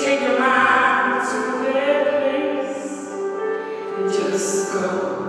Take your mind to that place and just go.